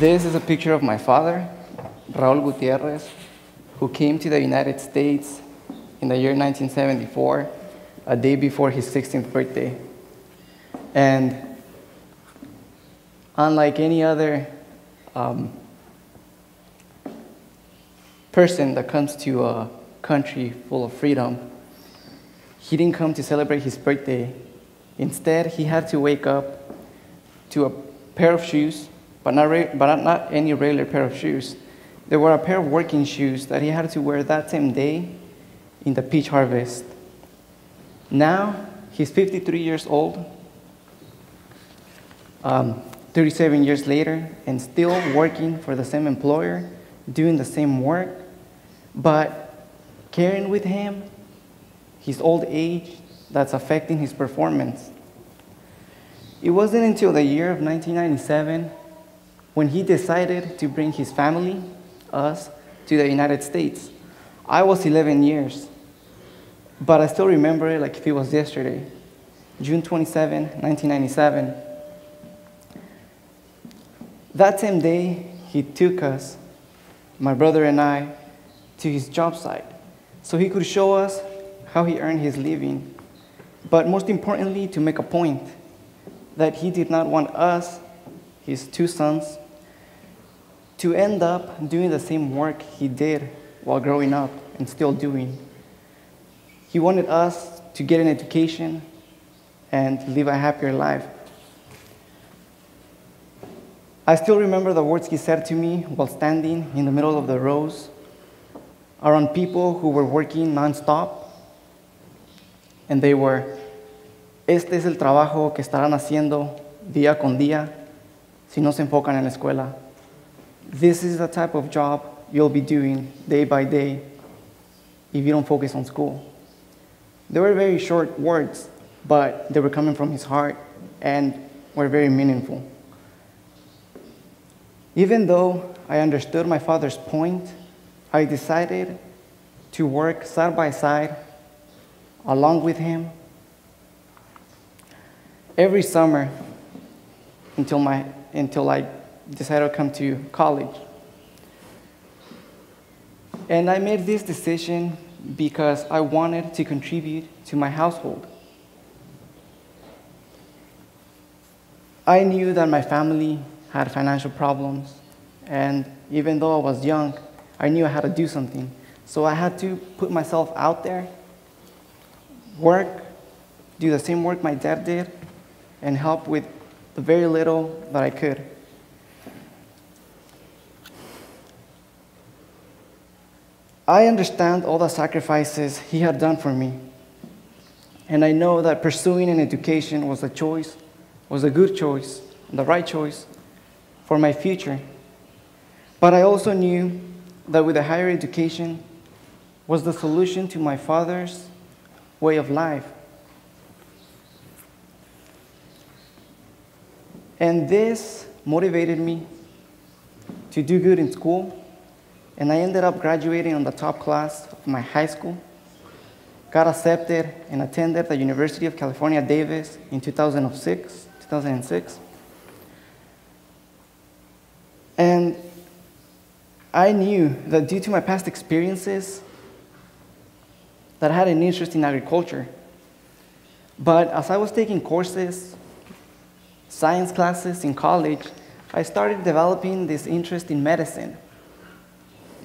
This is a picture of my father, Raul Gutierrez, who came to the United States in the year 1974, a day before his 16th birthday. And unlike any other um, person that comes to a country full of freedom, he didn't come to celebrate his birthday. Instead, he had to wake up to a pair of shoes, but not, but not any regular pair of shoes. They were a pair of working shoes that he had to wear that same day in the peach harvest. Now, he's 53 years old, um, 37 years later, and still working for the same employer, doing the same work, but carrying with him his old age that's affecting his performance. It wasn't until the year of 1997 when he decided to bring his family, us, to the United States. I was 11 years, but I still remember it like if it was yesterday. June 27, 1997. That same day, he took us, my brother and I, to his job site so he could show us how he earned his living, but most importantly, to make a point that he did not want us, his two sons, to end up doing the same work he did while growing up and still doing. He wanted us to get an education and live a happier life. I still remember the words he said to me while standing in the middle of the rows around people who were working nonstop. And they were, este es el trabajo que estarán haciendo día con día si no se enfocan en la escuela. This is the type of job you'll be doing day by day if you don't focus on school. They were very short words, but they were coming from his heart and were very meaningful. Even though I understood my father's point, I decided to work side by side along with him every summer until, my, until I decided to come to college. And I made this decision because I wanted to contribute to my household. I knew that my family had financial problems, and even though I was young, I knew I had to do something. So I had to put myself out there, work, do the same work my dad did, and help with the very little that I could. I understand all the sacrifices he had done for me. And I know that pursuing an education was a choice, was a good choice, the right choice for my future. But I also knew that with a higher education was the solution to my father's way of life. And this motivated me to do good in school and I ended up graduating on the top class of my high school. Got accepted and attended the University of California, Davis in 2006, 2006. And I knew that due to my past experiences, that I had an interest in agriculture. But as I was taking courses, science classes in college, I started developing this interest in medicine.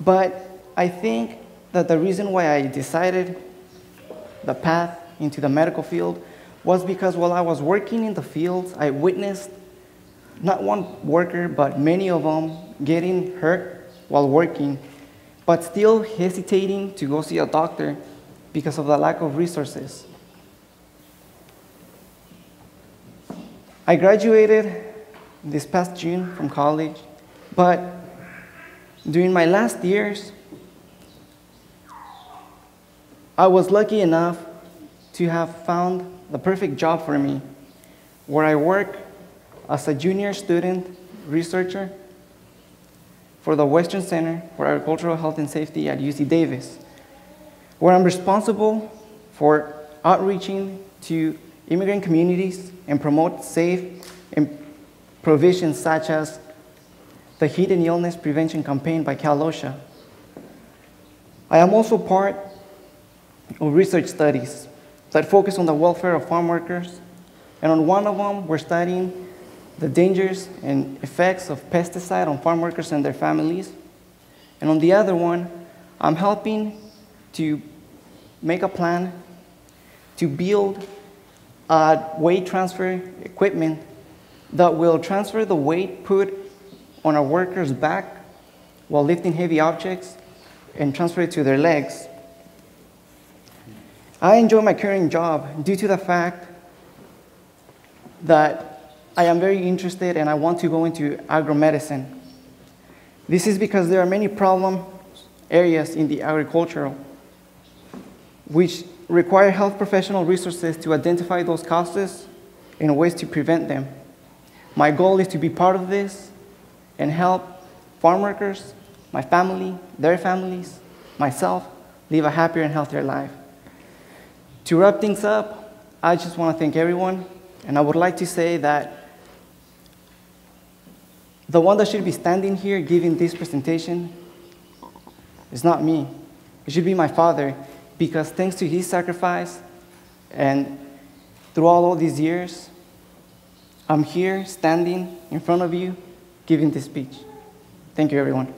But I think that the reason why I decided the path into the medical field was because while I was working in the fields, I witnessed not one worker, but many of them getting hurt while working, but still hesitating to go see a doctor because of the lack of resources. I graduated this past June from college, but during my last years, I was lucky enough to have found the perfect job for me, where I work as a junior student researcher for the Western Center for Agricultural Health and Safety at UC Davis, where I'm responsible for outreaching to immigrant communities and promote safe provisions such as the Heat Illness Prevention Campaign by Cal OSHA. I am also part of research studies that focus on the welfare of farm workers, and on one of them, we're studying the dangers and effects of pesticide on farm workers and their families. And on the other one, I'm helping to make a plan to build a weight transfer equipment that will transfer the weight put on a worker's back while lifting heavy objects and transfer it to their legs. I enjoy my current job due to the fact that I am very interested and I want to go into agromedicine. This is because there are many problem areas in the agricultural which require health professional resources to identify those causes and ways to prevent them. My goal is to be part of this and help farm workers, my family, their families, myself, live a happier and healthier life. To wrap things up, I just want to thank everyone, and I would like to say that the one that should be standing here giving this presentation is not me. It should be my father, because thanks to his sacrifice and throughout all these years, I'm here standing in front of you giving this speech. Thank you, everyone.